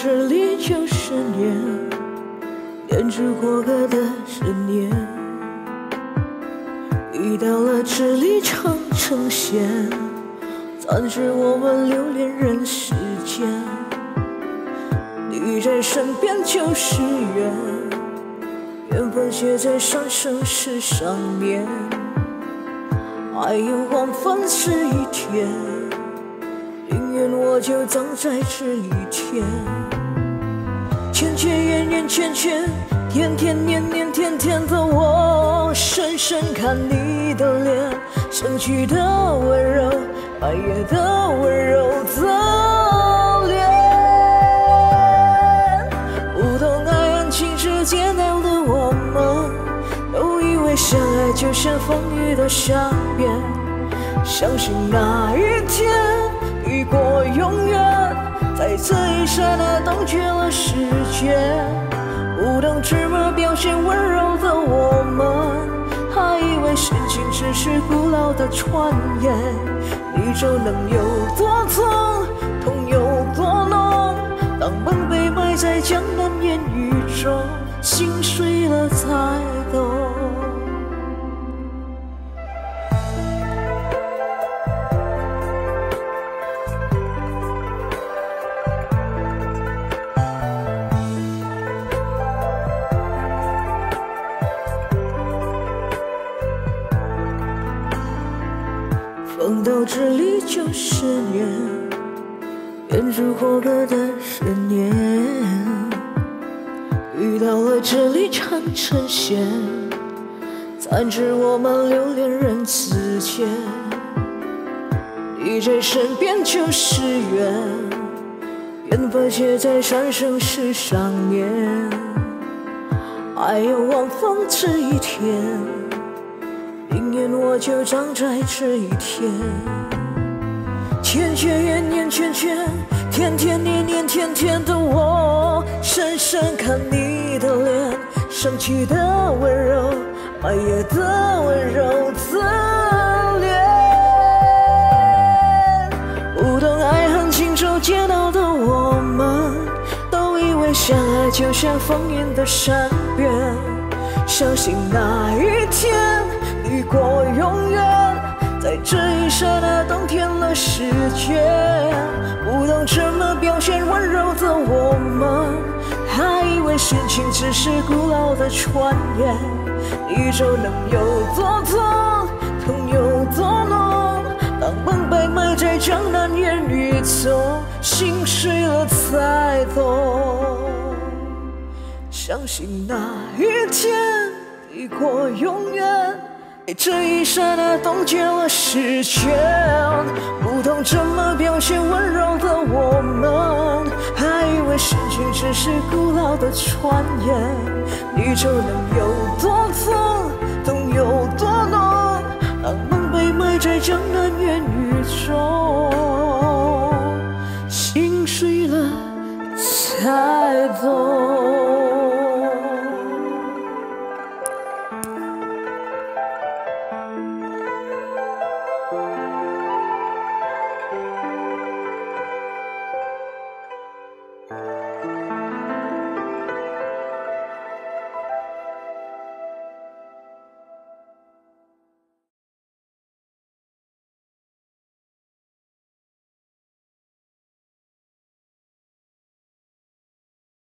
这里九十年，编织过客的执念，遇到了这里长城线，暂时我们留恋人世间。你在身边就是缘，缘分写在三生石上面，爱有黄昏是一天。愿我就葬在这一天，圈圈圆圆圈圈，天天年年天天的我，深深看你的脸，生去的温柔，白月的温柔的脸。不懂爱恨情之煎熬的我们，都以为相爱就像风雨的善变，相信那一天。雨过永远，在这一刹那冻结了时间。不懂怎么表现温柔的我们，还以为深情只是古老的传言。宇宙能有多痛，痛有多浓？当梦被埋在江南烟雨中，心碎了才懂。到这里九十年，编织过客的十年，遇到了这里长成线，暂时我们留恋人世间。你在身边就是缘，缘分写在三生石上面，爱有望风这一天。我就葬在这一天，圈圈圆圆圈圈，天天年年天天的我，深深看你的脸，生气的温柔，白夜的温柔的脸。不懂爱恨情愁煎熬的我们，都以为相爱就像风云的善变，相信那一天。抵过永远，在这一刹那冬天了时间。不懂怎么表现温柔的我们，还以为深情只是古老的传言。宇宙能有多痛，痛有多浓？当梦被埋在江南烟雨中，心碎了才懂。相信那一天，抵过永远。这一刹那冻结了时间，不懂怎么表现温柔的我们，还以为深情只是古老的传言。你就能有多痛，痛有多浓？当梦被埋在江南烟雨中，心碎了才懂。